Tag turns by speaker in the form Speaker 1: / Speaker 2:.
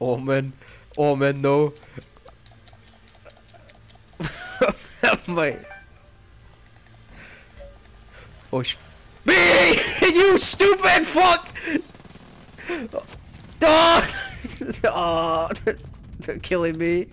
Speaker 1: oh man, oh man, no. My. Oh sh. Me! you stupid fuck! Dog! oh killing me.